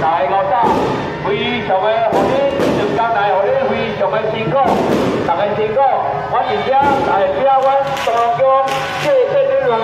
大家早，非常的欢迎，今天来互你非常的辛苦，大家辛苦，我而且代表阮东江谢谢你两